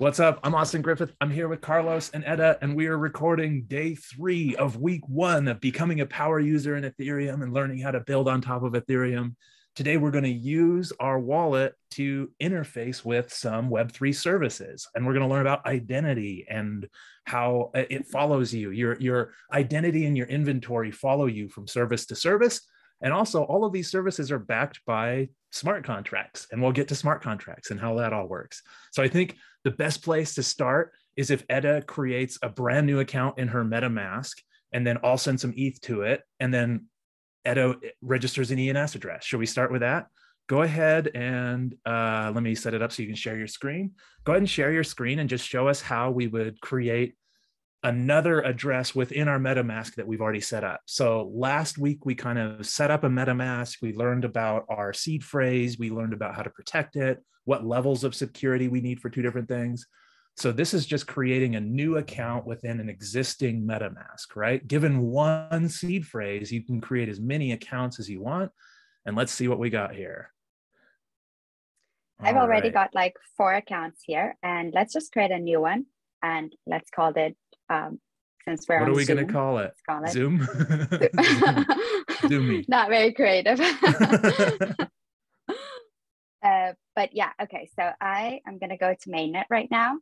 What's up? I'm Austin Griffith. I'm here with Carlos and Etta, and we are recording day three of week one of becoming a power user in Ethereum and learning how to build on top of Ethereum. Today, we're going to use our wallet to interface with some Web3 services. And we're going to learn about identity and how it follows you. Your, your identity and your inventory follow you from service to service. And also, all of these services are backed by smart contracts. And we'll get to smart contracts and how that all works. So I think the best place to start is if Etta creates a brand new account in her MetaMask, and then I'll send some ETH to it, and then Etta registers an ENS address. Should we start with that? Go ahead and uh, let me set it up so you can share your screen. Go ahead and share your screen and just show us how we would create another address within our MetaMask that we've already set up. So last week we kind of set up a MetaMask. We learned about our seed phrase. We learned about how to protect it, what levels of security we need for two different things. So this is just creating a new account within an existing MetaMask, right? Given one seed phrase, you can create as many accounts as you want. And let's see what we got here. I've All already right. got like four accounts here and let's just create a new one and let's call it um, since we're what are we going to call it? Call it Zoom. Zoom me. Not very creative. uh, but yeah, okay. So I am going to go to mainnet right now,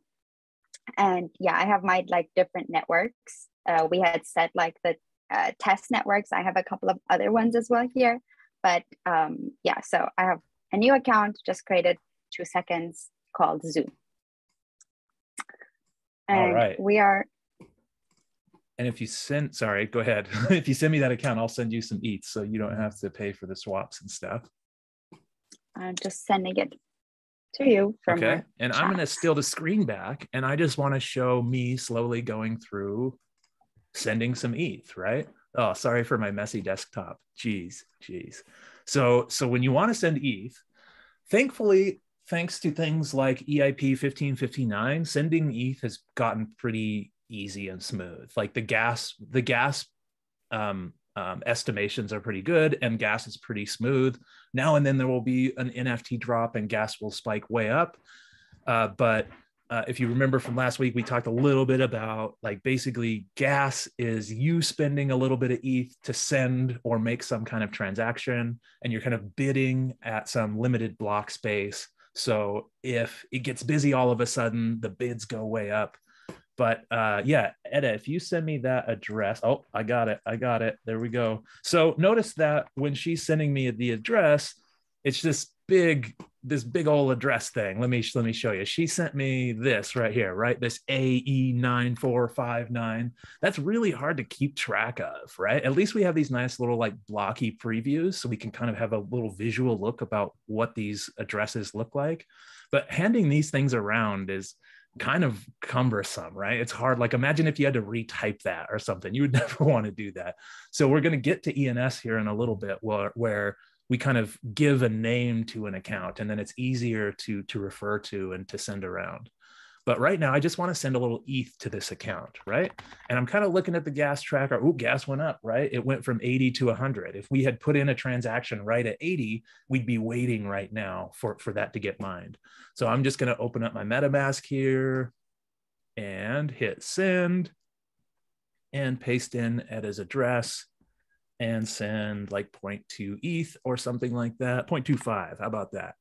and yeah, I have my like different networks. Uh, we had set like the uh, test networks. I have a couple of other ones as well here, but um, yeah. So I have a new account just created two seconds called Zoom. And All right. we are and if you send, sorry, go ahead. if you send me that account, I'll send you some ETH so you don't have to pay for the swaps and stuff. I'm just sending it to you from Okay. And chat. I'm going to steal the screen back and I just want to show me slowly going through sending some ETH, right? Oh, sorry for my messy desktop. Jeez, jeez. So, so when you want to send ETH, thankfully, thanks to things like EIP 1559, sending ETH has gotten pretty easy and smooth. Like the gas, the gas um, um, estimations are pretty good, and gas is pretty smooth. Now and then there will be an NFT drop, and gas will spike way up. Uh, but uh, if you remember from last week, we talked a little bit about like basically gas is you spending a little bit of ETH to send or make some kind of transaction, and you're kind of bidding at some limited block space. So if it gets busy all of a sudden, the bids go way up. But uh, yeah, Etta, if you send me that address, oh, I got it. I got it. There we go. So notice that when she's sending me the address, it's this big, this big old address thing. Let me let me show you. She sent me this right here, right? This AE nine four five nine. That's really hard to keep track of, right? At least we have these nice little like blocky previews, so we can kind of have a little visual look about what these addresses look like. But handing these things around is kind of cumbersome, right? It's hard. Like imagine if you had to retype that or something. You would never want to do that. So we're going to get to ENS here in a little bit where, where we kind of give a name to an account and then it's easier to to refer to and to send around. But right now, I just want to send a little ETH to this account, right? And I'm kind of looking at the gas tracker. Oh, gas went up, right? It went from 80 to 100. If we had put in a transaction right at 80, we'd be waiting right now for, for that to get mined. So I'm just going to open up my MetaMask here and hit send and paste in at his address and send like 0.2 ETH or something like that, 0.25. How about that?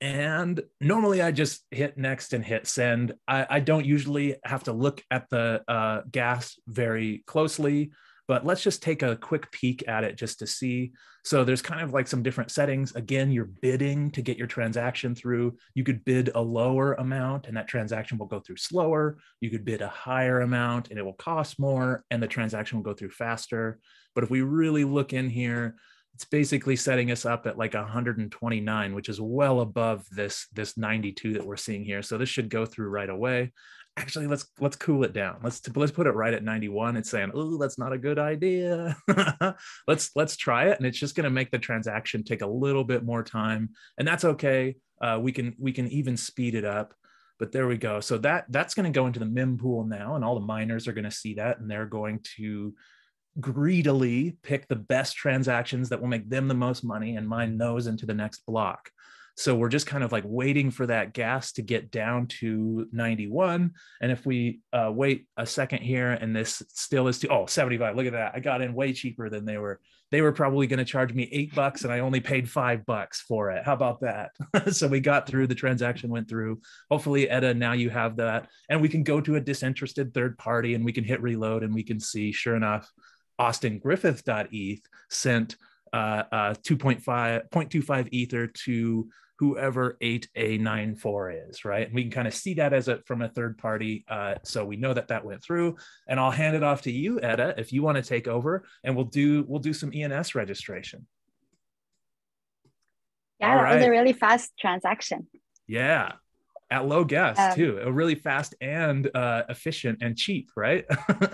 And normally I just hit next and hit send. I, I don't usually have to look at the uh, gas very closely, but let's just take a quick peek at it just to see. So there's kind of like some different settings. Again, you're bidding to get your transaction through. You could bid a lower amount and that transaction will go through slower. You could bid a higher amount and it will cost more and the transaction will go through faster. But if we really look in here, it's basically setting us up at like 129 which is well above this this 92 that we're seeing here so this should go through right away actually let's let's cool it down. Let's let's put it right at 91 it's saying oh that's not a good idea. Let's let's try it and it's just going to make the transaction take a little bit more time and that's okay. Uh, we can we can even speed it up but there we go. So that that's going to go into the mempool now and all the miners are going to see that and they're going to greedily pick the best transactions that will make them the most money and mine those into the next block. So we're just kind of like waiting for that gas to get down to 91. And if we uh, wait a second here and this still is to, oh, 75, look at that. I got in way cheaper than they were. They were probably going to charge me eight bucks and I only paid five bucks for it. How about that? so we got through, the transaction went through. Hopefully, Edda, now you have that. And we can go to a disinterested third party and we can hit reload and we can see, sure enough, Austin Griffith.eth sent uh, uh, 2.5, 0.25 ether to whoever 8A94 is, right? And we can kind of see that as a from a third party. Uh, so we know that that went through. And I'll hand it off to you, Etta, if you want to take over, and we'll do we'll do some ENS registration. Yeah, All that right. was a really fast transaction. Yeah, at low gas um, too. A really fast and uh, efficient and cheap, right?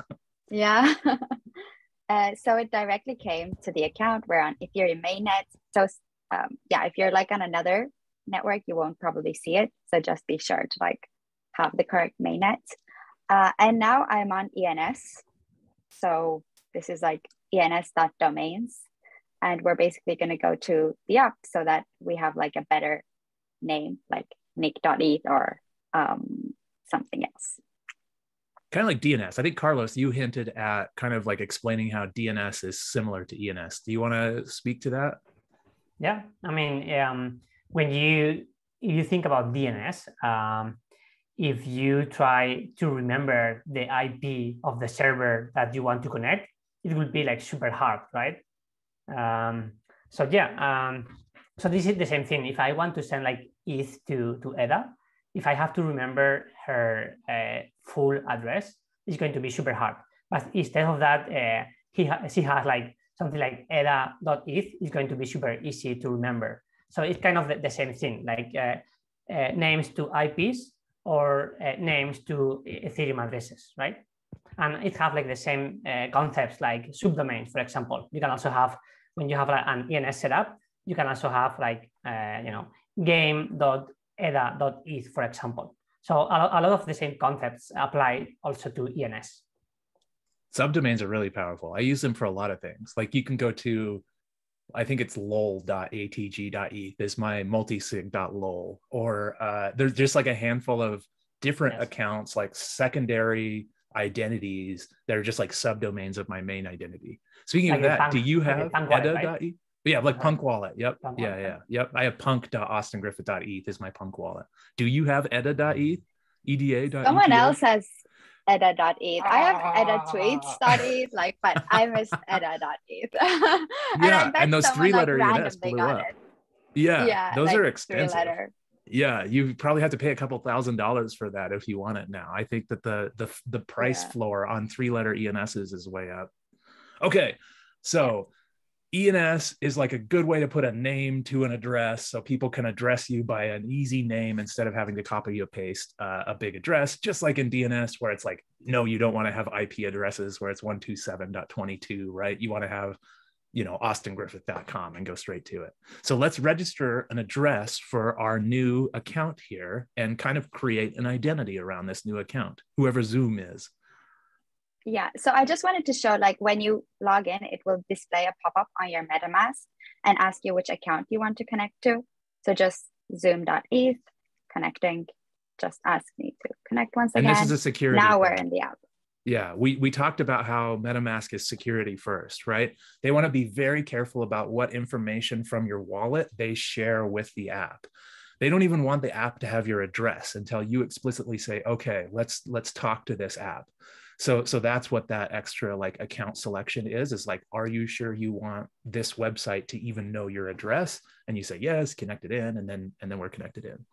yeah. uh, so it directly came to the account. We're on Ethereum mainnet. So um, yeah, if you're like on another network, you won't probably see it. So just be sure to like have the correct mainnet. Uh, and now I'm on ENS. So this is like ens.domains. And we're basically going to go to the app so that we have like a better name, like nick.eth or um, something else. Kind of like DNS. I think, Carlos, you hinted at kind of like explaining how DNS is similar to ENS. Do you want to speak to that? Yeah, I mean, um, when you you think about DNS, um, if you try to remember the IP of the server that you want to connect, it will be like super hard, right? Um, so yeah, um, so this is the same thing. If I want to send like ETH to to Eda, if I have to remember her uh, full address, it's going to be super hard. But instead of that, uh, he ha- she has like something like eda.eth is going to be super easy to remember. So it's kind of the, the same thing, like uh, uh, names to IPs or uh, names to Ethereum addresses, right? And it have like the same uh, concepts like subdomains, for example. You can also have, when you have like an ENS setup, you can also have like, uh, you know, game.eda.eth, for example. So a, a lot of the same concepts apply also to ENS subdomains are really powerful. I use them for a lot of things. Like you can go to, I think it's lol.atg.eth is my multisig.lol, or uh, there's just like a handful of different yes. accounts, like secondary identities that are just like subdomains of my main identity. Speaking like of that, punk, do you have like eda.eth? Right? Yeah, like Punk Wallet. Yep. Punk yeah, wallet. yeah. Yep. I have punk.austingriffith.eth is my Punk Wallet. Do you have eda.eth? EDA. Someone else has eda.eth. I have eda tweets.eth, ah. like, but I miss eda.eth. and yeah, and those three letter like, ENS blew up. It. Yeah, yeah, those like are expensive. Yeah, you probably have to pay a couple thousand dollars for that if you want it now. I think that the the the price yeah. floor on three letter ENSs is way up. Okay, so ENS is like a good way to put a name to an address so people can address you by an easy name instead of having to copy or paste uh, a big address, just like in DNS, where it's like, no, you don't want to have IP addresses where it's 127.22, right? You want to have, you know, austingriffith.com and go straight to it. So let's register an address for our new account here and kind of create an identity around this new account, whoever Zoom is. Yeah, so I just wanted to show like when you log in, it will display a pop-up on your MetaMask and ask you which account you want to connect to. So just zoom.eth, connecting, just ask me to connect once and again. And this is a security. Now we're in the app. Yeah, we, we talked about how MetaMask is security first, right? They want to be very careful about what information from your wallet they share with the app. They don't even want the app to have your address until you explicitly say, okay, let's let's talk to this app so so that's what that extra like account selection is is like are you sure you want this website to even know your address? And you say yes connect it in and then and then we're connected in.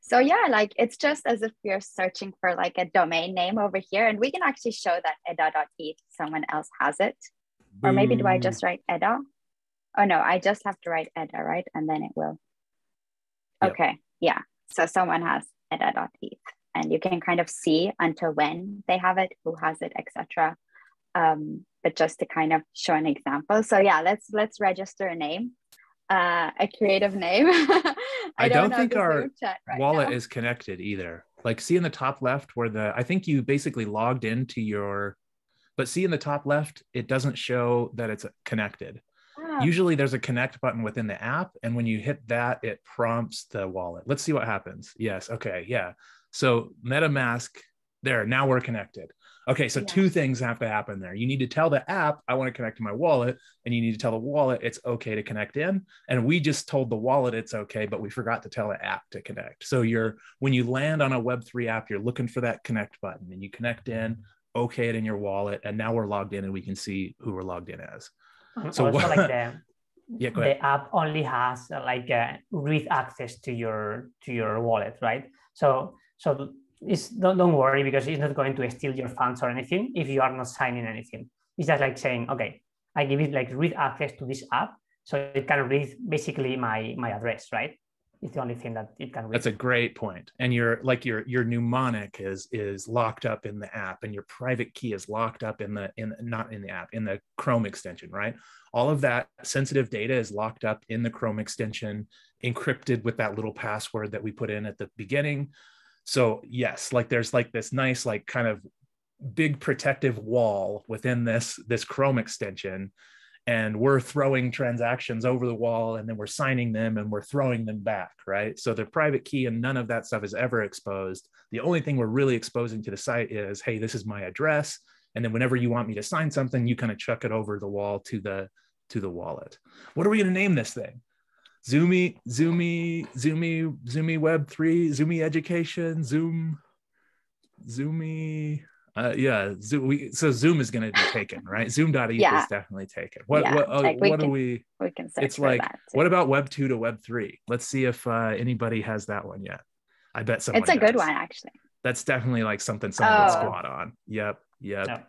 So yeah like it's just as if you're searching for like a domain name over here and we can actually show that eda.eth someone else has it. Or maybe do i just write eda oh no i just have to write eda right? And then it will. Okay yep. yeah. So someone has eda.eth and you can kind of see until when they have it, who has it, etc. Um, but just to kind of show an example. So yeah, let's let's register a name, uh, a creative name. I, I, don't, don't think our right wallet now. is connected either. Like see in the top left where the I think you basically logged into your, but see in the top left it doesn't show that it's connected. Ah. Usually there's a connect button within the app. And when you hit that, it prompts the wallet. Let's see what happens. Yes. Okay. Yeah. So MetaMask, there, now we're connected. Okay. So Yeah. two things have to happen there. You need to tell the app, I want to connect to my wallet. And you need to tell the wallet it's okay to connect in. And we just told the wallet it's okay, but we forgot to tell the app to connect. So you're, when you land on a Web3 app, you're looking for that connect button and you connect in, okay it in your wallet. And now we're logged in and we can see who we're logged in as. So also what- like the Yeah. Go ahead. the app only has uh, like uh, read access to your to your wallet, right? So so it's don't, don't worry because it's not going to steal your funds or anything if you are not signing anything. It's just like saying, okay, I give it like read access to this app, so it can read basically my my address, right? It's the only thing that it can read. That's a great point. And your like your your mnemonic is is locked up in the app, and your private key is locked up in the in not in the app in the Chrome extension, right? All of that sensitive data is locked up in the Chrome extension, encrypted with that little password that we put in at the beginning. So yes, like there's like this nice like kind of big protective wall within this this Chrome extension and we're throwing transactions over the wall and then we're signing them and we're throwing them back right? So the private key and none of that stuff is ever exposed. The only thing we're really exposing to the site is hey this is my address and then whenever you want me to sign something you kind of chuck it over the wall to the to the wallet. What are we going to name this thing zoomy zoomy zoomy zoomy web 3 zoomy education zoom zoomy uh, yeah, Zoom, we, so Zoom is going to be taken, right? Zoom.eth Yeah. is definitely taken. What Yeah, what, uh, like we what do can- we? We can search It's like what about Web two to Web three? Let's see if uh, anybody has that one yet. I bet someone. it's a good one actually. That's definitely like something someone would Oh. squat on. Yep, yep. Yeah.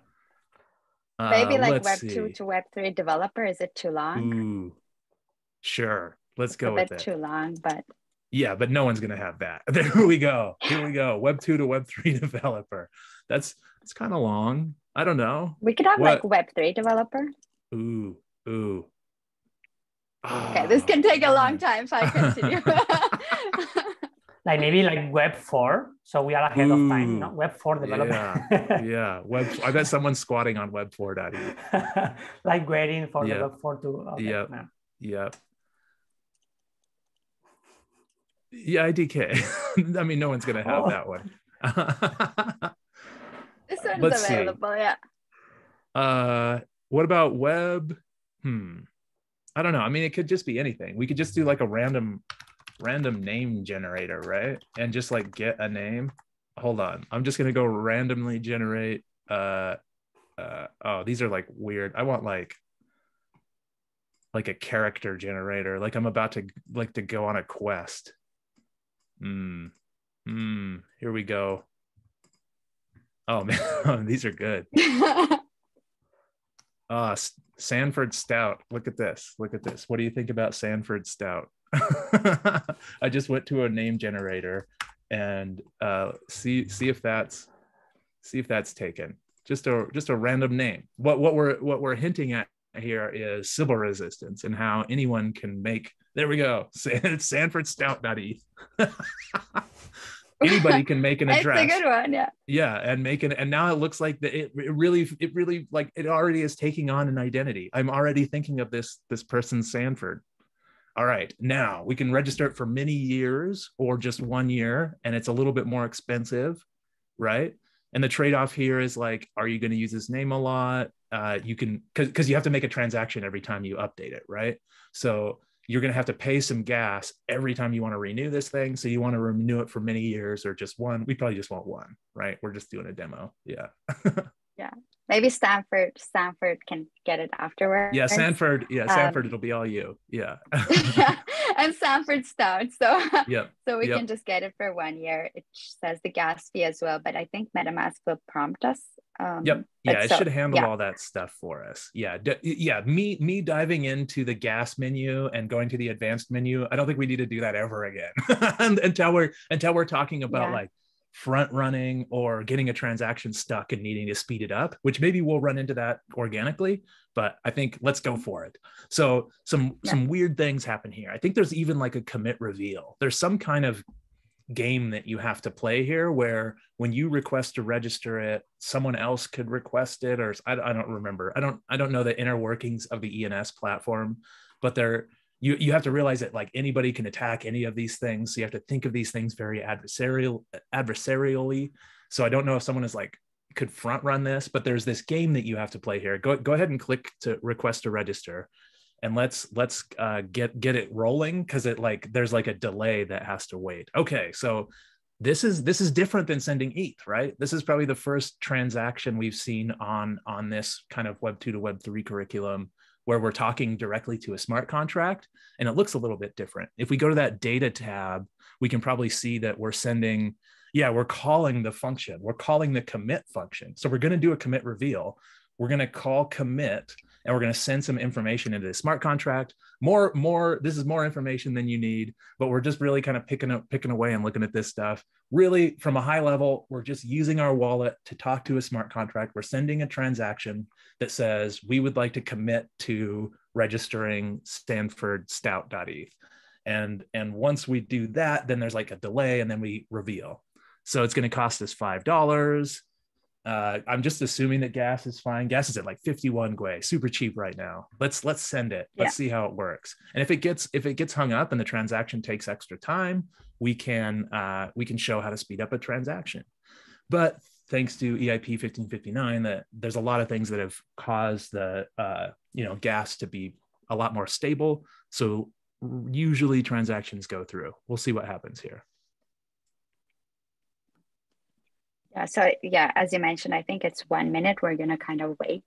Uh, Maybe like Web see. two to Web three developer. Is it too long? Ooh, sure. Let's a go with bit it. too long, but Yeah, but no one's gonna have that. There we go. Here we go. Web two to Web three developer. That's it's kind of long. I don't know. we could have like Web three developer. Ooh, ooh. Okay, this Oh, can take a long ah. time if I continue. like maybe like web four. So we are ahead of time. Ooh, No? Web four developer. yeah, yeah. web. I bet someone's squatting on web four. Daddy. like waiting for Yeah. the web four to. Okay, Yeah. yeah. Yep. Yeah, IDK. I mean, no one's gonna have Oh. that one. this one's Let's see. available. Yeah. uh, what about web? Hmm. I don't know. I mean, it could just be anything. We could just do like a random, random name generator, right? And just like get a name. Hold on. I'm just gonna go randomly generate. Uh, uh. Oh, these are like weird. I want like like a character generator like i'm about to like to go on a quest Hmm. Hmm. here we go. Oh man these are good. Uh sanford stout. Look at this. Look at this. What do you think about sanford stout? I just went to a name generator and uh see see if that's see if that's taken. Just a just a random name. What what we're what we're hinting at here is Sybil resistance and how anyone can make there we go. San, sanford stout.eth anybody can make an it's address. a good one. Yeah. yeah and make it and now it looks like that it, it really it really like it already is taking on an identity. I'm already thinking of this this person sanford. All right now we can register it for many years or just one year and it's a little bit more expensive right? And the trade-off here is like are you going to use this name a lot? Uh, you can because you have to make a transaction every time you update it right? So you're going to have to pay some gas every time you want to renew this thing so you want to renew it for many years or just one we probably just want one right we're just doing a demo yeah yeah. Maybe Stanford. Stanford can get it afterwards. yeah sanford yeah Um, sanford it'll be all you yeah and Stanford Stout. So yeah. so we Yep. can just get it for one year. It says the gas fee as well, but I think MetaMask will prompt us. Um, Yep. Yeah, it so- should handle yeah. all that stuff for us. Yeah. D- yeah. Me me diving into the gas menu and going to the advanced menu. I don't think we need to do that ever again until we're until we're talking about Yeah. like front running or getting a transaction stuck and needing to speed it up, which maybe we'll run into that organically. But I think let's go for it. So some Yeah. some weird things happen here. I think there's even like a commit reveal. There's some kind of game that you have to play here where when you request to register it someone else could request it or I, I don't remember. I don't i don't know the inner workings of the ens platform but they're you you have to realize that like anybody can attack any of these things. So you have to think of these things very adversarial adversarially. So i don't know if someone is like could front run this but there's this game that you have to play here. Go, go ahead and click to request to register and let's let's uh, get get it rolling because it like there's like a delay that has to wait. Okay so this is this is different than sending eth right? This is probably the first transaction we've seen on on this kind of web 2 to web 3 curriculum where we're talking directly to a smart contract and it looks a little bit different. If we go to that data tab we can probably see that we're sending yeah we're calling the function we're calling the commit function. So we're going to do a commit reveal. We're going to call commit and we're going to send some information into the smart contract. More more this is more information than you need but we're just really kind of picking up picking away and looking at this stuff. Really from a high level we're just using our wallet to talk to a smart contract. We're sending a transaction that says we would like to commit to registering stanford stout.eth and and once we do that then there's like a delay and then we reveal. So it's going to cost us five dollars uh, I'm just assuming that gas is fine. Gas is at like 51 gwei, super cheap right now. Let's let's send it. Let's yeah. see how it works. And if it gets if it gets hung up and the transaction takes extra time, we can uh, we can show how to speed up a transaction. But thanks to EIP 1559, that there's a lot of things that have caused the uh, you know gas to be a lot more stable. So usually transactions go through. We'll see what happens here. Yeah. So yeah, as you mentioned, I think it's one minute. We're gonna kind of wait.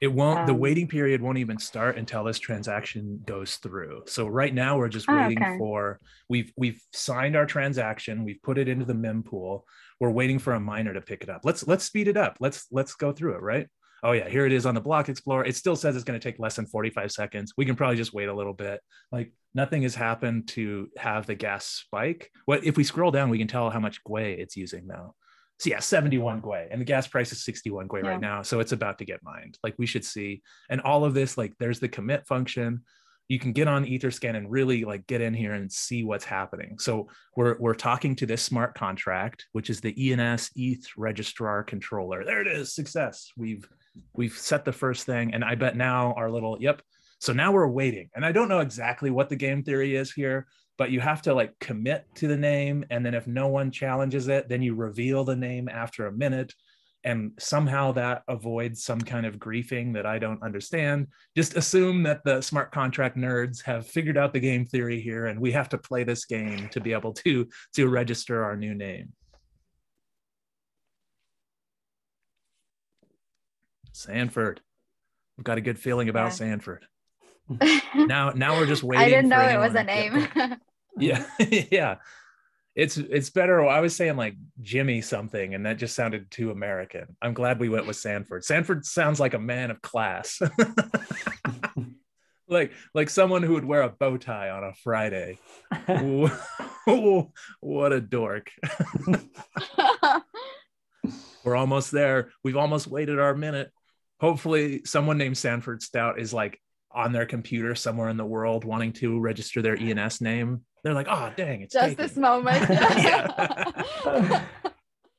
It won't. Um, the waiting period won't even start until this transaction goes through. So right now we're just oh, waiting okay. for. We've we've signed our transaction. We've put it into the mempool. We're waiting for a miner to pick it up. Let's let's speed it up. Let's let's go through it. Right. Oh yeah, here it is on the block explorer. It still says it's going to take less than 45 seconds. We can probably just wait a little bit. Like nothing has happened to have the gas spike. What if we scroll down, we can tell how much gwei it's using now so yeah 71 gwei and the gas price is 61 gwei yeah. right now so it's about to get mined. Like we should see. And all of this like there's the commit function. You can get on etherscan and really like get in here and see what's happening. So we're we're talking to this smart contract which is the ens eth registrar controller. There it is success. We've we've set the first thing and i bet now our little yep. So now we're waiting and i don't know exactly what the game theory is here but you have to like commit to the name and then if no one challenges it then you reveal the name after a minute and somehow that avoids some kind of griefing that I don't understand. Just assume that the smart contract nerds have figured out the game theory here, and we have to play this game to be able to to register our new name. Sanford, I've got a good feeling about yeah. Sanford. Now, now we're just waiting. I didn't know it was a name. yeah yeah. It's it's better i was saying like jimmy something and that just sounded too american. I'm glad we went with sanford. Sanford sounds like a man of class. Like like someone who would wear a bow tie on a friday. What a dork. We're almost there. We've almost waited our minute. Hopefully someone named sanford stout is like on their computer somewhere in the world wanting to register their ens name they're like, oh dang, it's just taken. this moment.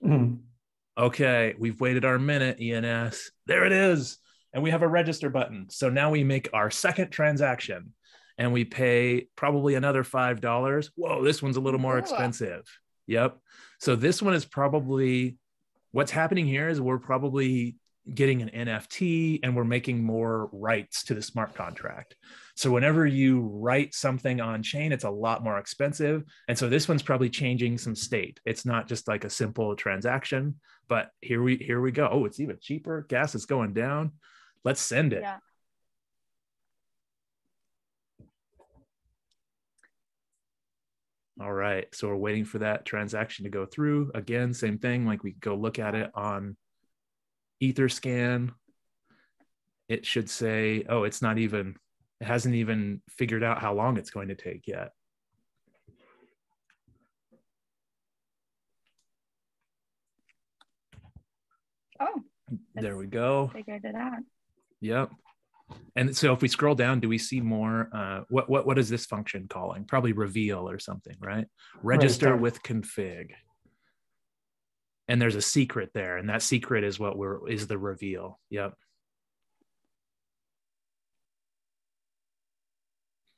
okay, we've waited our minute, ENS. There it is. And we have a register button. So now we make our second transaction and we pay probably another $5. Whoa, this one's a little more Ooh. expensive. Yep. So this one is probably what's happening here is we're probably getting an NFT and we're making more rights to the smart contract. So whenever you write something on chain, it's a lot more expensive. And so this one's probably changing some state. It's not just like a simple transaction, but here we here we go. Oh, it's even cheaper. Gas is going down. Let's send it. Yeah. All right. So we're waiting for that transaction to go through. Again, same thing. Like we go look at it on Etherscan. It should say, oh, it's not even it hasn't even figured out how long it's going to take yet. Oh, there we go. Figured it out. Yep. And so if we scroll down, do we see more? Uh, what what what is this function calling? Probably reveal or something, right? Register Register. with config. And there's a secret there, and that secret is what we're is the reveal. Yep.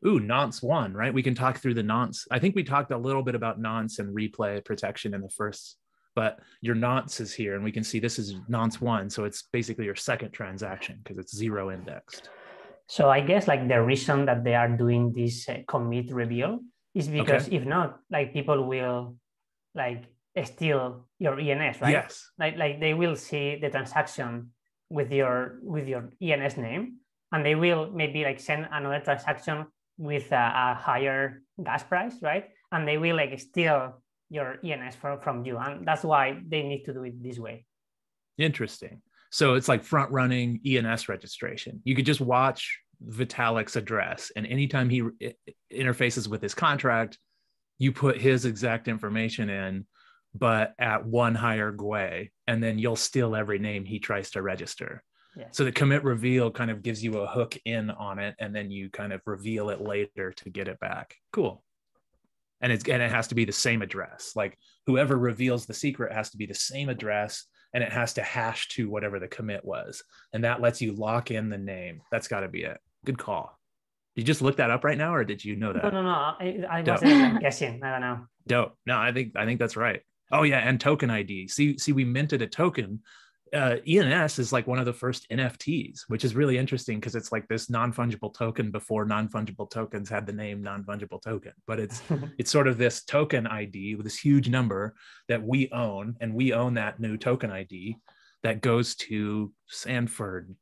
Ooh, nonce one, right? We can talk through the nonce. I think we talked a little bit about nonce and replay protection in the first, but your nonce is here, and we can see this is nonce one, so it's basically your second transaction because it's zero indexed. So I guess like the reason that they are doing this uh, commit reveal is because if not, like people will like steal your ENS, right? Yes. Like like they will see the transaction with your with your ENS name, and they will maybe like send another transaction with a, a higher gas price, right? And they will like steal your ENS from from you, and that's why they need to do it this way. Interesting. So it's like front running ENS registration. You could just watch Vitalik's address, and anytime he interfaces with his contract, you put his exact information in, but at one higher gwei, and then you'll steal every name he tries to register. Yeah. So the commit reveal kind of gives you a hook in on it, and then you kind of reveal it later to get it back. Cool. And it's and it has to be the same address. Like whoever reveals the secret has to be the same address and it has to hash to whatever the commit was. And that lets you lock in the name. That's got to be it. Good call. Did you just look that up right now or did you know that? No, no, no. I, I wasn't guessing. I don't know. Dope. No, I think I think that's right. Oh yeah, and token ID. See, see, we minted a token. Uh, ENS is like one of the first NFTs, which is really interesting because it's like this non-fungible token before non-fungible tokens had the name non-fungible token. But it's it's sort of this token ID with this huge number that we own, and we own that new token ID that goes to Sanford,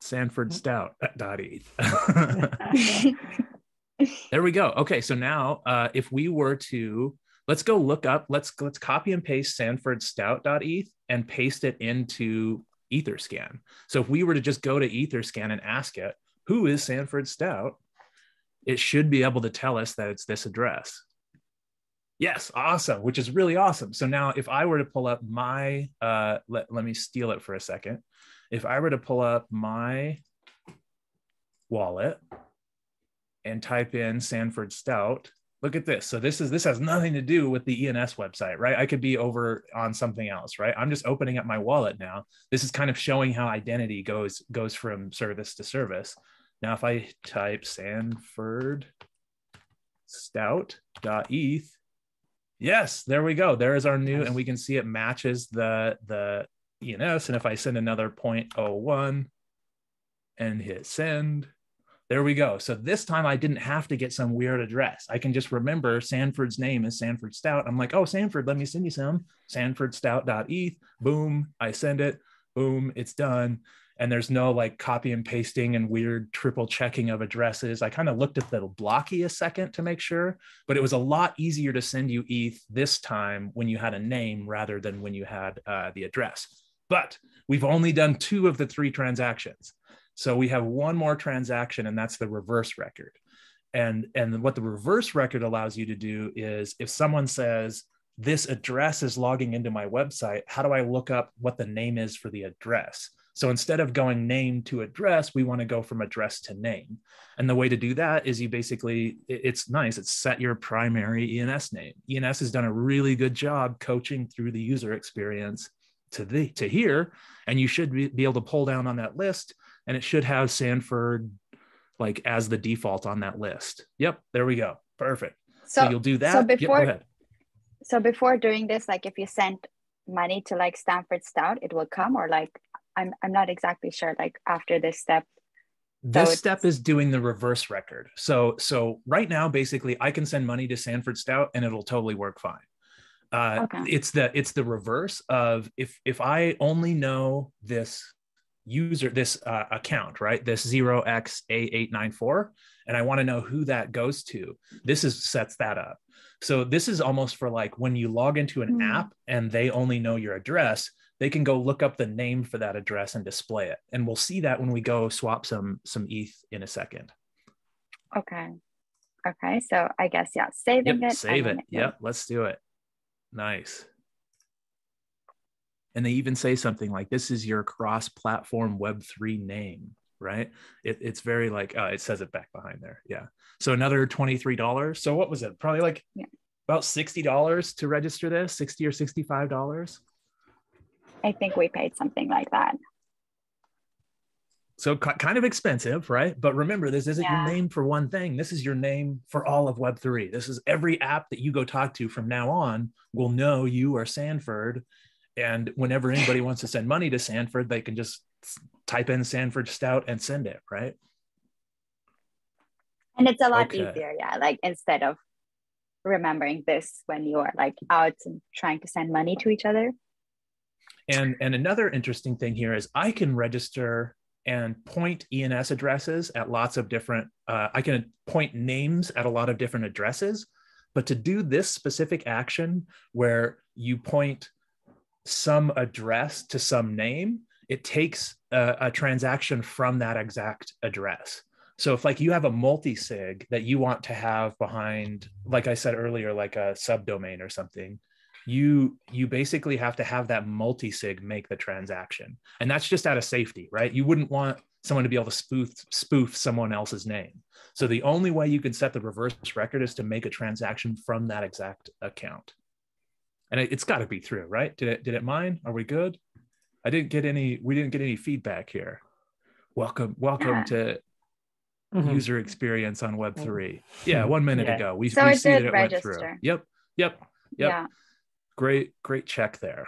Sanford Stout dot ETH. there we go. Okay, so now uh, if we were to let's go look up, let's let's copy and paste Sanford Stout ETH and paste it into Etherscan. So if we were to just go to Etherscan and ask it, who is Sanford Stout? It should be able to tell us that it's this address. Yes, awesome, which is really awesome. So now if I were to pull up my uh let, let me steal it for a second. If I were to pull up my wallet and type in Sanford Stout, look at this. So this is this has nothing to do with the ENS website, right? I could be over on something else, right? I'm just opening up my wallet now. This is kind of showing how identity goes goes from service to service. Now if I type Sanford stout.eth yes there we go there is our new and we can see it matches the the ens and if i send another 0.01 and hit send there we go. So this time i didn't have to get some weird address. I can just remember sanford's name is sanford stout. I'm like oh sanford let me send you some. Sanford stout.eth boom i send it. Boom it's done. And there's no like copy and pasting and weird triple checking of addresses. I kind of looked at the blocky a second to make sure, but it was a lot easier to send you ETH this time when you had a name rather than when you had uh, the address. But we've only done two of the three transactions. So we have one more transaction, and that's the reverse record. And, and what the reverse record allows you to do is if someone says, this address is logging into my website, how do I look up what the name is for the address? So instead of going name to address, we want to go from address to name. And the way to do that is you basically, it's nice, it's set your primary ENS name. ENS has done a really good job coaching through the user experience to the to here. And you should be, be able to pull down on that list and it should have Sanford like as the default on that list. Yep, there we go. Perfect. So, So you'll do that. so Yep, go before- ahead. so before doing this, like if you sent money to like Stanford Stout, it will come or like I'm I'm not exactly sure. Like after this step, this it's- step is doing the reverse record so so right now basically i can send money to sanford stout and it'll totally work fine uh, Okay. it's the it's the reverse of if if i only know this user this uh, account right? This 0xa894 and i want to know who that goes to. This is sets that up. So this is almost for like when you log into an Hmm. app and they only know your address they can go look up the name for that address and display it. And we'll see that when we go swap some some eth in a second. Okay, okay. So I guess yeah, saving yep it. save it. Yep let's do it. Nice and they even say something like this is your cross platform web3 name right? It, it's very like uh, it says it back behind there. Yeah. So another twenty three dollars. So what was it? Probably like Yeah. about sixty dollars to register this. Sixty or sixty five dollars. I think we paid something like that. So ki- kind of expensive, right? But remember, this isn't Yeah. your name for one thing. This is your name for all of Web three. This is every app that you go talk to from now on will know you are Sanford. And whenever anybody wants to send money to Sanford, they can just type in Sanford Stout and send it, right? And it's a lot Okay. easier, yeah. Like instead of remembering this when you are like out and trying to send money to each other. And and another interesting thing here is I can register and point ENS addresses at lots of different. Uh, I can point names at a lot of different addresses, but to do this specific action where you point some address to some name, it takes a, a transaction from that exact address. So if like you have a multi-sig that you want to have behind, like I said earlier, like a subdomain or something, you you basically have to have that multi-sig make the transaction. And that's just out of safety, right? You wouldn't want someone to be able to spoof spoof someone else's name. So the only way you can set the reverse record is to make a transaction from that exact account. And it, it's got to be through, right? Did it did it mine? Are we good? I didn't get any we didn't get any feedback here. Welcome welcome Yeah. to Mhm. user experience on web3 yeah one minute Yeah. ago we, So we it see that did it went through yep yep yep Yeah. great great check there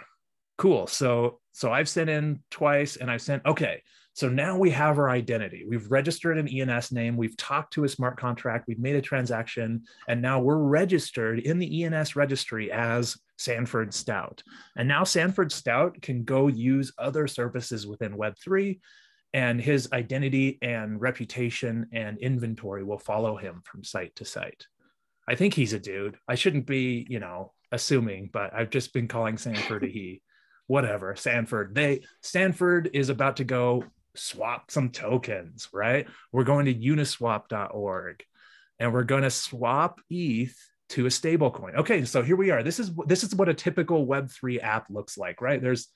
cool so so i've sent in twice and i've sent okay so now we have our identity we've registered an ens name we've talked to a smart contract we've made a transaction and now we're registered in the ens registry as sanford stout and now sanford stout can go use other services within web3 and his identity and reputation and inventory will follow him from site to site I think he's a dude. I shouldn't be, you know, assuming, but I've just been calling Sanford a he. Whatever, Sanford. They Sanford is about to go swap some tokens, right? We're going to uniswap.org and we're going to swap ETH to a stable coin. Okay, so here we are. This is this is what a typical web3 app looks like, right? There's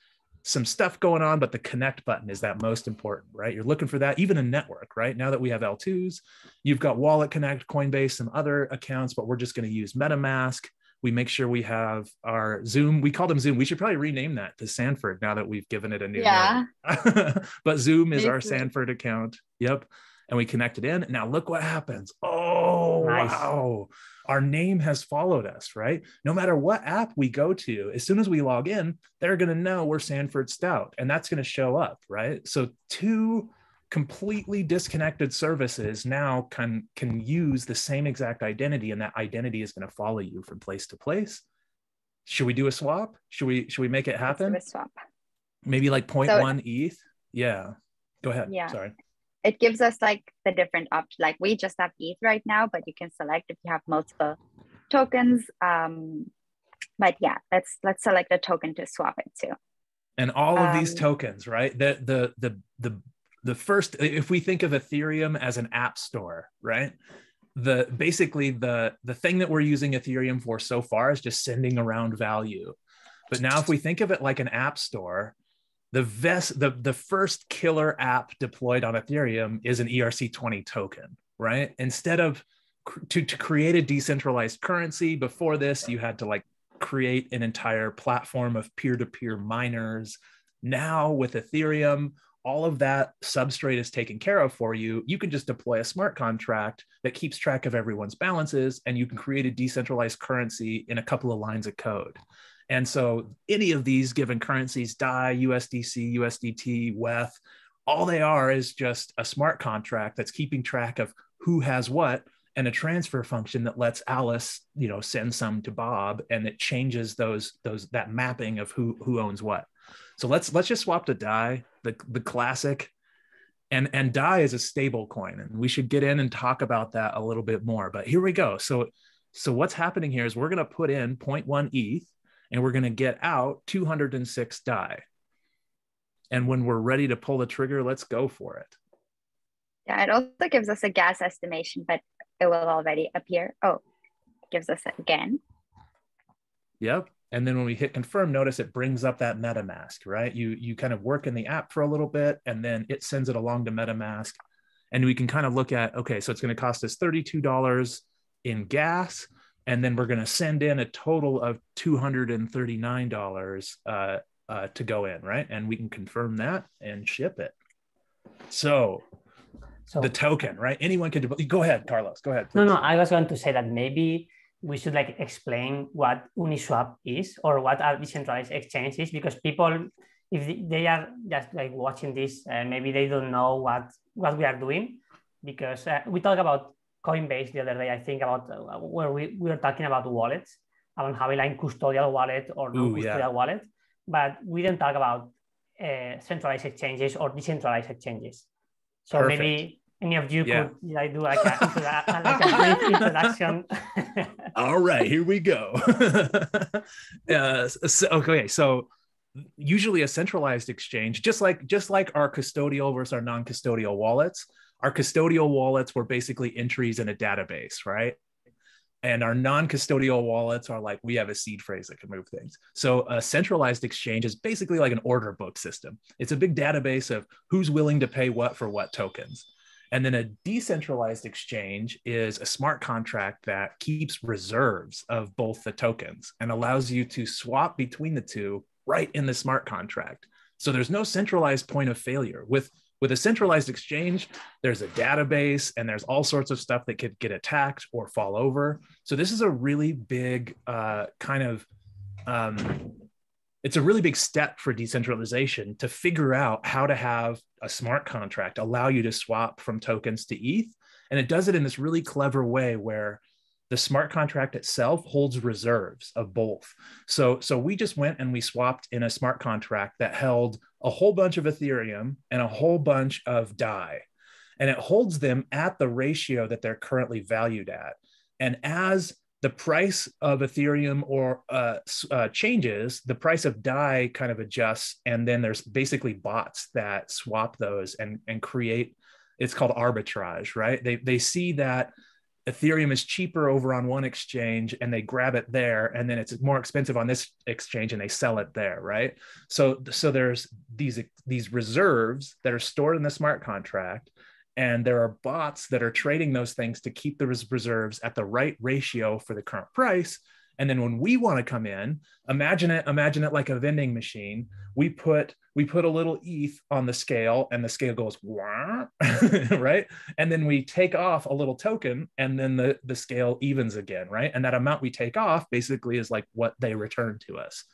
some stuff going on, but the connect button is that most important, right? You're looking for that, even a network, right? Now that we have L2s, you've got Wallet Connect, Coinbase, some other accounts, but we're just going to use MetaMask. We make sure we have our Zoom. We call them Zoom. We should probably rename that to Sanford now that we've given it a new Yeah. name. but Zoom is our. Sanford account. Yep. And we connect it in. Now look what happens. Oh, Nice. wow. Our name has followed us, right? No matter what app we go to, as soon as we log in, they're going to know we're Sanford Stout and that's going to show up, right? So two completely disconnected services now can can use the same exact identity and that identity is going to follow you from place to place. Should we do a swap? Should we should we make it happen? swap. Maybe like 0.1 So- ETH? Yeah. Go ahead. Yeah. Sorry. It gives us like the different options. Like we just have ETH right now, but you can select if you have multiple tokens. Um, but yeah, let's let's select a token to swap it to. and all of these Um, tokens right the the the the the first if we think of ethereum as an app store right the basically the the thing that we're using ethereum for so far is just sending around value but now if we think of it like an app store the vest the the first killer app deployed on ethereum is an erc20 token right? Instead of to, to create a decentralized currency before this you had to like create an entire platform of peer-to-peer miners. Now with ethereum all of that substrate is taken care of for you. You can just deploy a smart contract that keeps track of everyone's balances and you can create a decentralized currency in a couple of lines of code and so any of these given currencies DAI, USDC, USDT, WETH, all they are is just a smart contract that's keeping track of who has what and a transfer function that lets Alice, you know, send some to Bob and it changes those those that mapping of who who owns what. So let's let's just swap to DAI, the the classic. And and DAI is a stable coin and we should get in and talk about that a little bit more. But here we go. So so what's happening here is we're going to put in 0.1 ETH and we're going to get out 206 DAI. And when we're ready to pull the trigger, let's go for it. Yeah, it also gives us a gas estimation, but it will already appear. Oh, gives us again. Yep. and then when we hit confirm notice it brings up that metamask right you you kind of work in the app for a little bit and then it sends it along to metamask and we can kind of look at okay so it's going to cost us $32 in gas and then we're going to send in a total of $239 uh, uh, to go in right? And we can confirm that and ship it. So, so the token right? Anyone can go ahead carlos go ahead please. no no i was going to say that maybe we should like explain what uniswap is or what are decentralized exchanges because people if they are just like watching this and maybe they don't know what what we are doing because uh, we talk about Coinbase the other day. I think about uh, where we, we were talking about wallets, about having like custodial wallet or non-custodial yeah. wallet, but we didn't talk about uh, centralized exchanges or decentralized exchanges. So Perfect. maybe any of you yeah. could like, do like a, like a brief introduction. All right, here we go. uh, so, okay, so usually a centralized exchange, just like just like our custodial versus our non-custodial wallets our custodial wallets were basically entries in a database, right? And our non custodial wallets are like we have a seed phrase that can move things. So a centralized exchange is basically like an order book system. It's a big database of who's willing to pay what for what tokens. And then a decentralized exchange is a smart contract that keeps reserves of both the tokens and allows you to swap between the two right in the smart contract. So there's no centralized point of failure. With with a centralized exchange, there's a database and there's all sorts of stuff that could get attacked or fall over. So this is a really big uh, kind of um, it's a really big step for decentralization to figure out how to have a smart contract allow you to swap from tokens to ETH. And it does it in this really clever way where the smart contract itself holds reserves of both. So, so we just went and we swapped in a smart contract that held a whole bunch of Ethereum and a whole bunch of DAI. And it holds them at the ratio that they're currently valued at. And as the price of Ethereum or uh, uh, changes, the price of DAI kind of adjusts, and then there's basically bots that swap those and and create. It's called arbitrage, right? They they see that Ethereum is cheaper over on one exchange and they grab it there and then it's more expensive on this exchange and they sell it there, right? So so there's these these reserves that are stored in the smart contract and there are bots that are trading those things to keep the reserves at the right ratio for the current price and then when we want to come in, imagine it, imagine it like a vending machine. We put we put a little ETH on the scale and the scale goes right? And then we take off a little token and then the, the scale evens again, right? And that amount we take off basically is like what they return to us.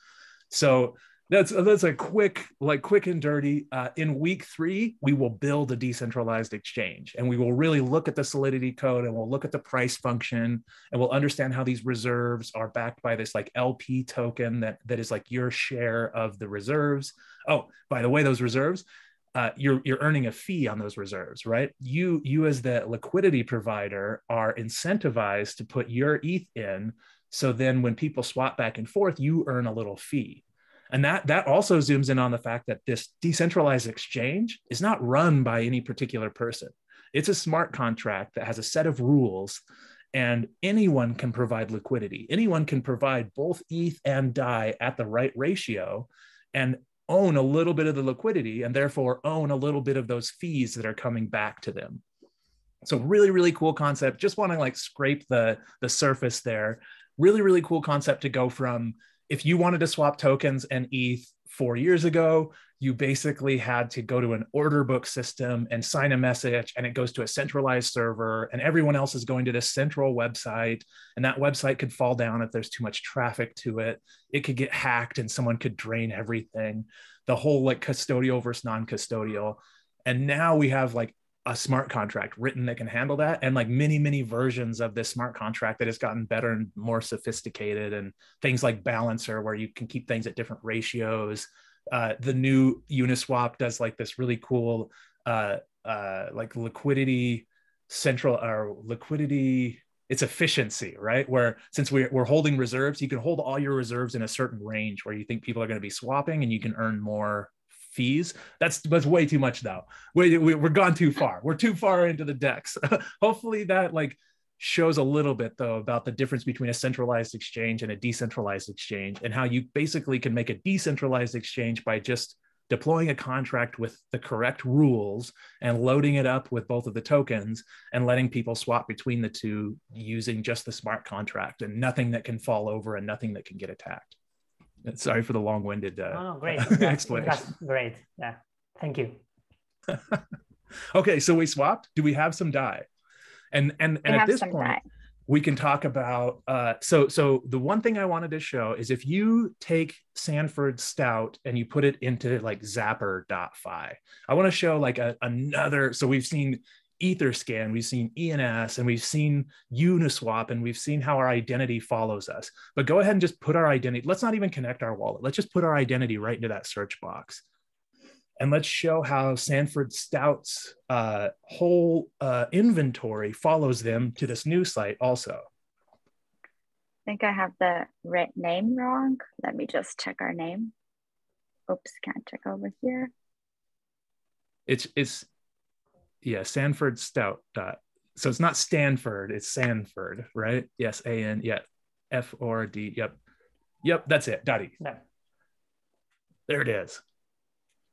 So that's that's a quick like quick and dirty uh, in week three we will build a decentralized exchange and we will really look at the solidity code and we'll look at the price function and we'll understand how these reserves are backed by this like lp token that that is like your share of the reserves oh by the way those reserves uh, you're you're earning a fee on those reserves, right? You you as the liquidity provider are incentivized to put your ETH in, so then when people swap back and forth, you earn a little fee. And that that also zooms in on the fact that this decentralized exchange is not run by any particular person. It's a smart contract that has a set of rules and anyone can provide liquidity. Anyone can provide both ETH and DAI at the right ratio and own a little bit of the liquidity and therefore own a little bit of those fees that are coming back to them. So really, really cool concept. Just want to like scrape the the surface there. Really, really cool concept to go from if you wanted to swap tokens and ETH four years ago, you basically had to go to an order book system and sign a message, and it goes to a centralized server, and everyone else is going to this central website. And that website could fall down if there's too much traffic to it. It could get hacked, and someone could drain everything. The whole like custodial versus non custodial. And now we have like a smart contract written that can handle that and like many many versions of this smart contract that has gotten better and more sophisticated and things like balancer where you can keep things at different ratios. Uh, the new uniswap does like this really cool uh, uh, like liquidity central or liquidity it's efficiency right? Where since we're, we're holding reserves you can hold all your reserves in a certain range where you think people are going to be swapping and you can earn more fees. That's that's way too much now. We, we we're gone too far. We're too far into the DEX. Hopefully that like shows a little bit though about the difference between a centralized exchange and a decentralized exchange and how you basically can make a decentralized exchange by just deploying a contract with the correct rules and loading it up with both of the tokens and letting people swap between the two using just the smart contract and nothing that can fall over and nothing that can get attacked. Sorry for the long-winded uh, oh, great. explanation. That's great. Yeah. Thank you. okay, so we swapped. Do we have some Dai? And and and at this point, Dai we can talk about uh, so so the one thing i wanted to show is if you take sanford stout and you put it into like zapper.fi i want to show like a, another so we've seen etherscan we've seen ens and we've seen uniswap and we've seen how our identity follows us but go ahead and just put our identity let's not even connect our wallet let's just put our identity right into that search box and let's show how Sanford Stout's uh, whole uh, inventory follows them to this new site also. I think I have the right name wrong. Let me just check our name. Oops, can't check over here. It's it's yeah, Sanford Stout dot. So it's not Stanford, it's Sanford, right? Yes, A N, yeah, F or D. Yep, yep, that's it. Dotty. Yeah. There it is.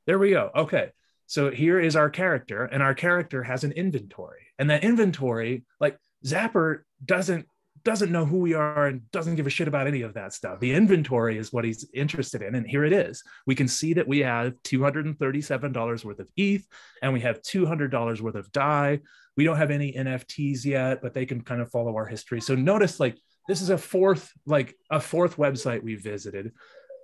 There we go. Okay. So here is our character, and our character has an inventory. And that inventory, like Zapper doesn't doesn't know who we are and doesn't give a shit about any of that stuff. The inventory is what he's interested in. And here it is. We can see that we have $237 worth of ETH and we have $200 worth of DAI. We don't have any NFTs yet, but they can kind of follow our history. So notice like this is a fourth, like a fourth website we visited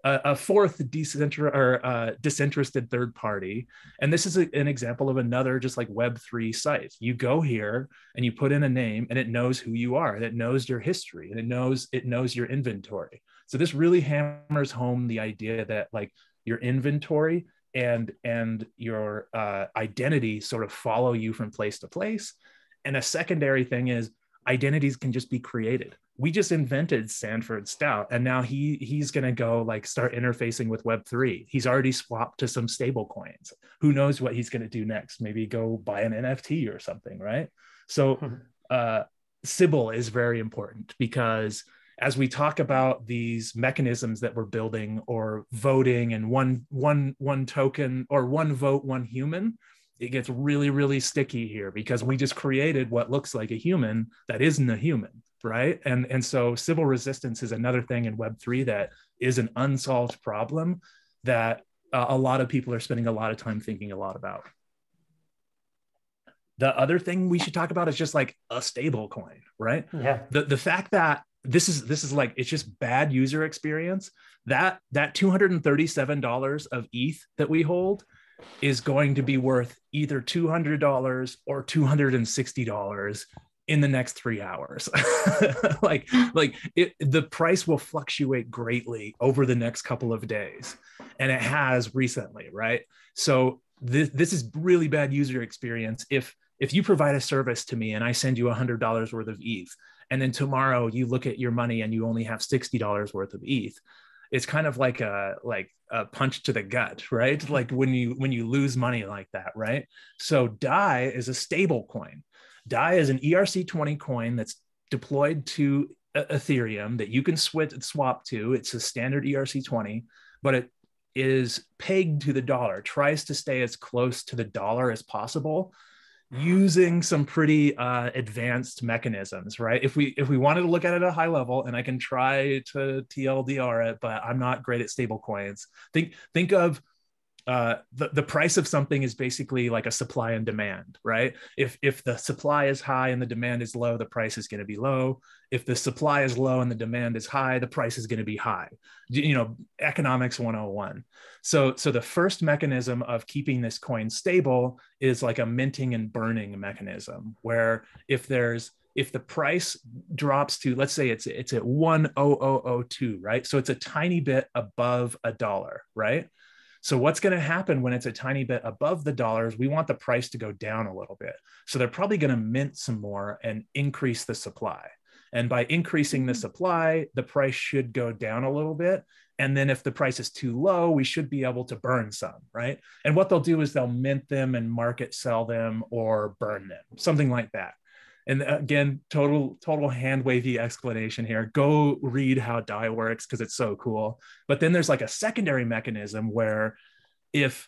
a, a fourth decentra- or uh, disinterested third party. And this is a, an example of another just like Web3 site. You go here and you put in a name and it knows who you are and it knows your history and it knows it knows your inventory. So this really hammers home the idea that like your inventory and and your uh, identity sort of follow you from place to place. And a secondary thing is identities can just be created. We just invented Sanford Stout and now he he's going to go like start interfacing with web3 he's already swapped to some stable coins. Who knows what he's going to do next? Maybe go buy an nft or something right? So hmm. uh sybil is very important because as we talk about these mechanisms that we're building or voting and one one one token or one vote one human it gets really really sticky here because we just created what looks like a human that isn't a human right? And and so Sybil resistance is another thing in web3 that is an unsolved problem that uh, a lot of people are spending a lot of time thinking a lot about. The other thing we should talk about is just like a stable coin right? Yeah. The the fact that this is this is like it's just bad user experience. That that $237 of eth that we hold is going to be worth either $200 or $260 in the next three hours. Like hmm. like it, the price will fluctuate greatly over the next couple of days and it has recently right? So this, this is really bad user experience. If if you provide a service to me and i send you $100 worth of eth and then tomorrow you look at your money and you only have $60 worth of eth it's kind of like a like a punch to the gut right? Like when you when you lose money like that right? So dai is a stable coin. DAI is an ERC20 coin that's deployed to Ethereum that you can switch swap to. It's a standard ERC20, but it is pegged to the dollar, tries to stay as close to the dollar as possible using some pretty uh, advanced mechanisms right? If we if we wanted to look at it at a high level and i can try to tldr it but i'm not great at stable coins think think of uh, the, the price of something is basically like a supply and demand, right? If if the supply is high and the demand is low, the price is going to be low. If the supply is low and the demand is high, the price is going to be high. You know, economics 101. So so the first mechanism of keeping this coin stable is like a minting and burning mechanism, where if there's if the price drops to let's say it's it's at 10002 right so it's a tiny bit above a dollar right so what's going to happen when it's a tiny bit above the dollars? We want the price to go down a little bit. So they're probably going to mint some more and increase the supply. And by increasing the mm-hmm. supply, the price should go down a little bit. And then if the price is too low, we should be able to burn some, right? And what they'll do is they'll mint them and market sell them or burn them, something like that. And again total total hand wavy explanation here. Go read how dai works because it's so cool. But then there's like a secondary mechanism where if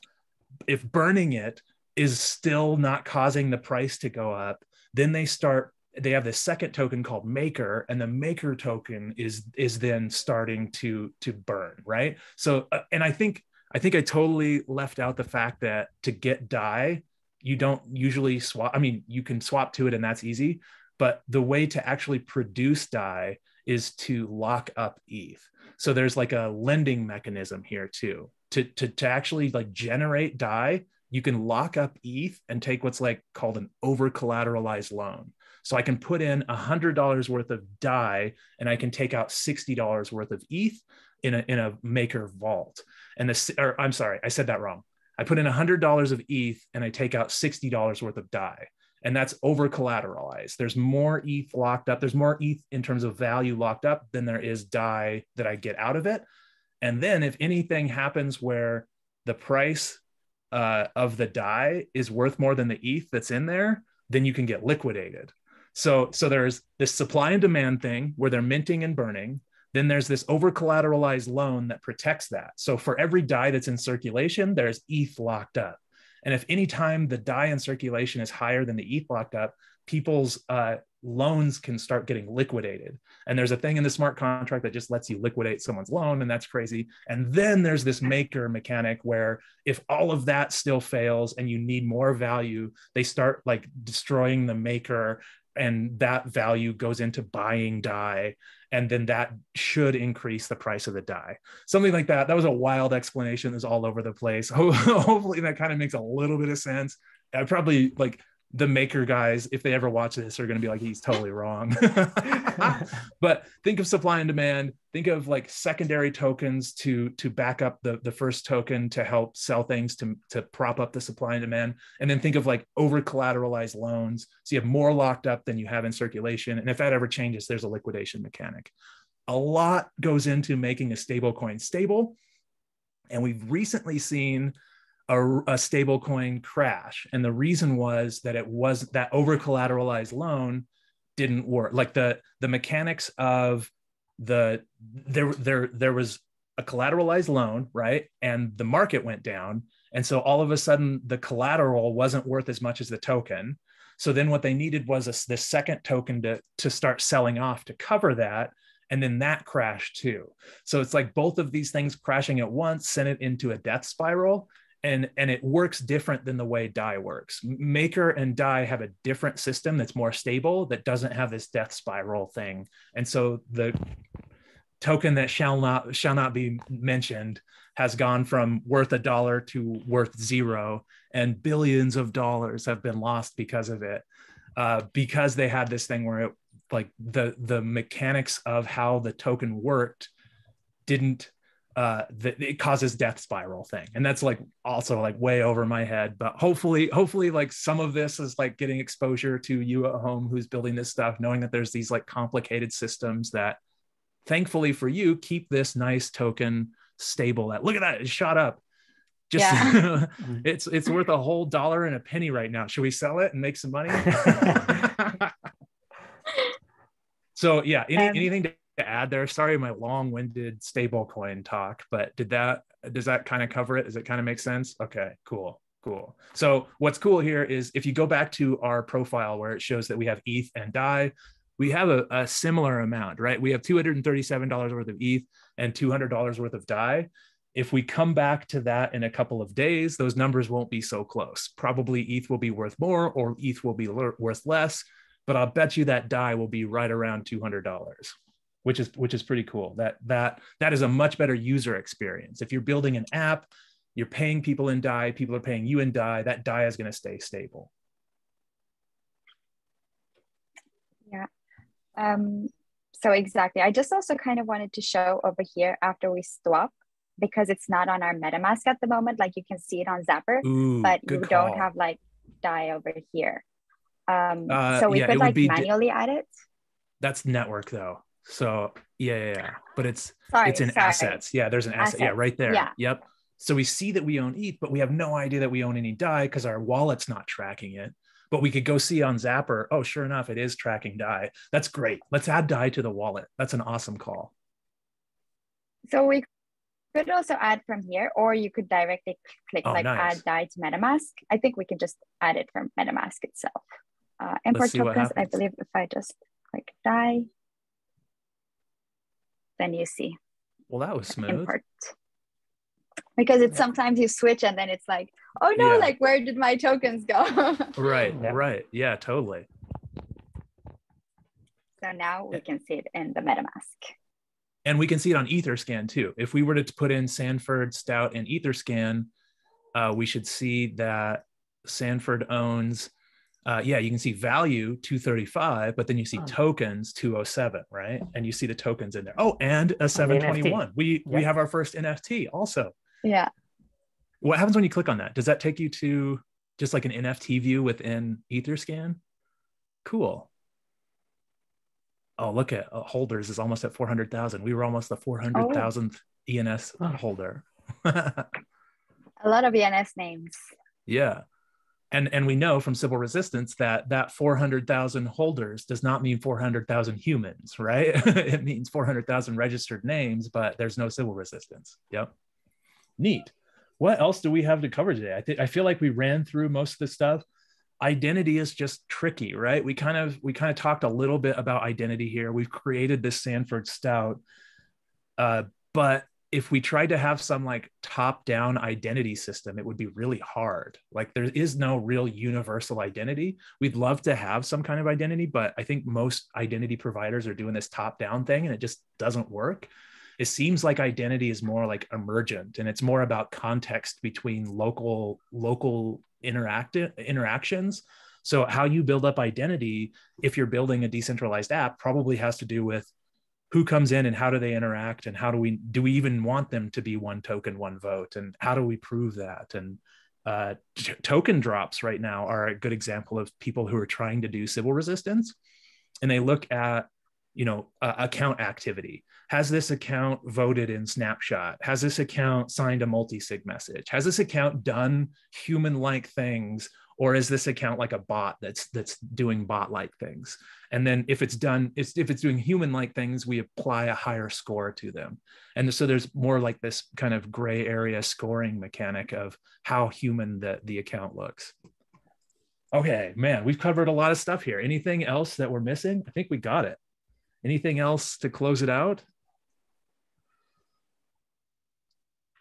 if burning it is still not causing the price to go up then they start they have this second token called maker and the maker token is is then starting to to burn right? So uh, and i think i think i totally left out the fact that to get dai you don't usually swap i mean you can swap to it and that's easy but the way to actually produce dai is to lock up eth so there's like a lending mechanism here too. To to, to actually like generate dai you can lock up eth and take what's like called an over collateralized loan. So i can put in a hundred dollars worth of dai and i can take out $60 worth of eth in a in a maker vault. And this or i'm sorry i said that wrong I put in $100 of ETH and I take out $60 worth of DAI. And that's over collateralized. There's more ETH locked up. There's more ETH in terms of value locked up than there is DAI that I get out of it. And then if anything happens where the price uh, of the DAI is worth more than the ETH that's in there, then you can get liquidated. So, so there's this supply and demand thing where they're minting and burning then there's this over collateralized loan that protects that. So for every DAI that's in circulation, there's ETH locked up. And if any time the DAI in circulation is higher than the ETH locked up, people's uh, loans can start getting liquidated. And there's a thing in the smart contract that just lets you liquidate someone's loan, and that's crazy. And then there's this maker mechanic where if all of that still fails and you need more value, they start like destroying the maker and that value goes into buying DAI and then that should increase the price of the DAI something like that. That was a wild explanation that's all over the place. Hopefully that kind of makes a little bit of sense. I probably like the maker guys, if they ever watch this, are going to be like, he's totally wrong. but think of supply and demand. Think of like secondary tokens to to back up the the first token to help sell things to to prop up the supply and demand. And then think of like over collateralized loans. So you have more locked up than you have in circulation. And if that ever changes, there's a liquidation mechanic. A lot goes into making a stable coin stable. And we've recently seen a, a stable coin crash. And the reason was that it was that over collateralized loan didn't work. Like the the mechanics of the there there there was a collateralized loan, right? And the market went down. And so all of a sudden the collateral wasn't worth as much as the token. So then what they needed was a, this second token to, to start selling off to cover that. And then that crashed too. So it's like both of these things crashing at once sent it into a death spiral and and it works different than the way DAI works. Maker and DAI have a different system that's more stable that doesn't have this death spiral thing. And so the token that shall not shall not be mentioned has gone from worth a dollar to worth zero and billions of dollars have been lost because of it uh, because they had this thing where it like the the mechanics of how the token worked didn't uh that it causes death spiral thing. And that's like also like way over my head but hopefully hopefully like some of this is like getting exposure to you at home who's building this stuff knowing that there's these like complicated systems that thankfully for you keep this nice token stable at look at that it shot up. Just yeah. it's it's worth a whole dollar and a penny right now. Should we sell it and make some money? So yeah any, um, anything to to add there? Sorry, my long-winded stablecoin talk, but did that does that kind of cover it? Does it kind of make sense? Okay, cool, cool. So what's cool here is if you go back to our profile where it shows that we have ETH and DAI, we have a, a similar amount, right? We have $237 worth of ETH and $200 worth of DAI. If we come back to that in a couple of days, those numbers won't be so close. Probably ETH will be worth more or ETH will be worth less, but I'll bet you that DAI will be right around $200 which is which is pretty cool. That that that is a much better user experience. If you're building an app, you're paying people in DAI, people are paying you in DAI, that DAI is going to stay stable. Yeah. Um, so exactly. I just also kind of wanted to show over here after we swap because it's not on our MetaMask at the moment. Like you can see it on Zapper, Ooh, but you call. don't have like DAI over here. Um, uh, so we yeah, could like manually add it. That's network though. So yeah, yeah, yeah. But it's sorry, it's in sorry. assets. Yeah, there's an asset. Yeah, right there. Yeah. Yep. So we see that we own ETH, but we have no idea that we own any DAI because our wallet's not tracking it. but we could go see on Zapper, oh, sure enough, it is tracking Dai. That's great. Let's add Dai to the wallet. That's an awesome call. So we could also add from here, or you could directly click Oh, like nice. add Dai to MetaMask. I think we can just add it from MetaMask itself. Uh, import tokens, I believe if I just click Dai, then you see Well, that was smooth. import. Because it's sometimes you switch and then it's like, oh no, Yeah. like where did my tokens go? Right, Yeah. right. Yeah, totally. so now we can see it in the MetaMask. and we can see it on etherscan too if we were to put in sanford stout and etherscan uh, we should see that sanford owns uh, yeah you can see value 235 but then you see Oh. tokens 207 right? And you see the tokens in there. Oh and a 721 we we have our first nft also. Yeah. what happens when you click on that? Does that take you to just like an nft view within etherscan? Cool. Oh look at uh, holders is almost at 400000 we were almost the 400000th ens Oh. holder. A lot of ENS names. yeah and and we know from Sybil resistance that that 400000 holders does not mean 400000 humans right? It means 400000 registered names but there's no Sybil resistance. Yep. Neat. What else do we have to cover today? I think i feel like we ran through most of the stuff. Identity is just tricky right? We kind of we kind of talked a little bit about identity here. We've created this sanford stout uh, but if we tried to have some like top down identity system it would be really hard. Like there is no real universal identity. We'd love to have some kind of identity but i think most identity providers are doing this top down thing and it just doesn't work. It seems like identity is more like emergent and it's more about context between local local interactive interactions. So how you build up identity if you're building a decentralized app probably has to do with who comes in and how do they interact and how do we do we even want them to be one token one vote? And how do we prove that? And uh, t- token drops right now are a good example of people who are trying to do Sybil resistance. And they look at you know uh, account activity. Has this account voted in snapshot? Has this account signed a multi-sig message? Has this account done human like things or is this account like a bot that's that's doing bot like things? And then if it's done if it's doing human like things we apply a higher score to them. And so there's more like this kind of gray area scoring mechanic of how human the, the account looks. Okay man we've covered a lot of stuff here. Anything else that we're missing? I think we got it. Anything else to close it out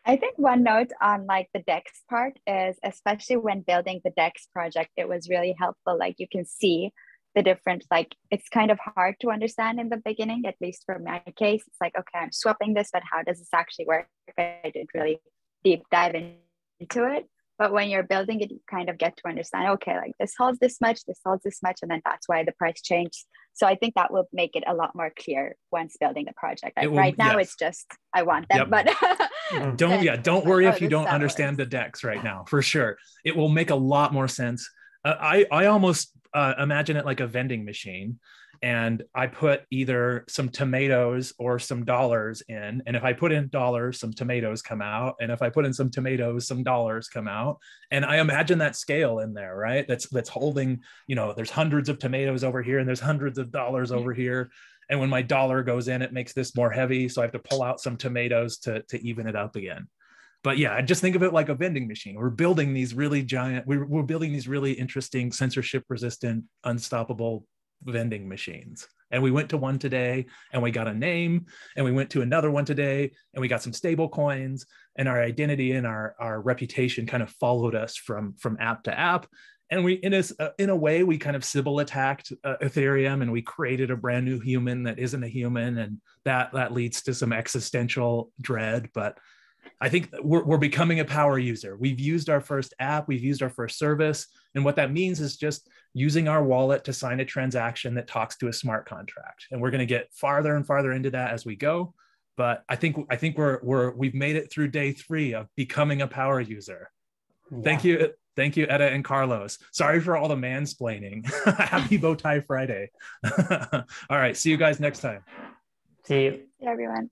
I think one note on like the Dex part is especially when building the Dex project, it was really helpful. Like you can see the different, like it's kind of hard to understand in the beginning, at least for my case. It's like, okay, I'm swapping this, but how does this actually work? I didn't really deep dive into it. But when you're building it, you kind of get to understand, okay, like this holds this much, this holds this much, and then that's why the price changed. So I think that will make it a lot more clear once building the project. Like will- right now, yes. it's just I want them, Yep. but Mm. don't then yeah don't worry like, if oh, you don't that understand works. the DEX right now for sure it will make a lot more sense uh, i i almost uh, imagine it like a vending machine and i put either some tomatoes or some dollars in. And if i put in dollars some tomatoes come out. And if i put in some tomatoes some dollars come out. And i imagine that scale in there right? That's that's holding you know there's hundreds of tomatoes over here and there's hundreds of dollars mm-hmm. over here. And when my dollar goes in it makes this more heavy. So i have to pull out some tomatoes to to even it up again. But yeah i just think of it like a vending machine. We're building these really giant we're, we're building these really interesting censorship resistant unstoppable vending machines. And we went to one today and we got a name and we went to another one today and we got some stable coins and our identity and our, our reputation kind of followed us from from app to app. And we in a, uh, in a way we kind of sybil attacked uh, ethereum and we created a brand new human that isn't a human and that that leads to some existential dread. But i think we're, we're becoming a power user we've used our first app we've used our first service and what that means is just using our wallet to sign a transaction that talks to a smart contract and we're going to get farther and farther into that as we go but i think i think we're we're we've made it through day three of becoming a power user Thank you. Thank you, Etta and Carlos. Sorry for all the mansplaining. Happy bow tie Friday. all right. See you guys next time. See you. everyone.